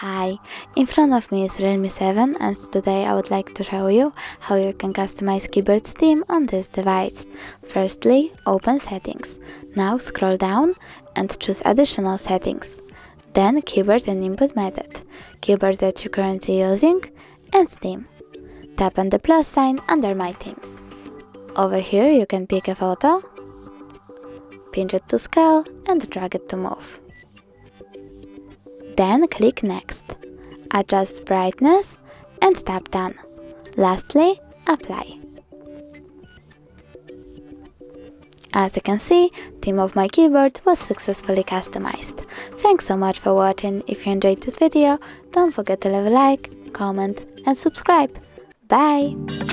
Hi, in front of me is Realme 7 and today I would like to show you how you can customize keyboard's theme on this device. Firstly, open settings. Now scroll down and choose additional settings. Then keyboard and input method, keyboard that you're currently using and theme. Tap on the plus sign under my themes. Over here you can pick a photo, pinch it to scale and drag it to move. Then click Next. Adjust brightness and tap Done. Lastly, apply. As you can see, theme of my keyboard was successfully customized. Thanks so much for watching. If you enjoyed this video, don't forget to leave a like, comment and subscribe. Bye!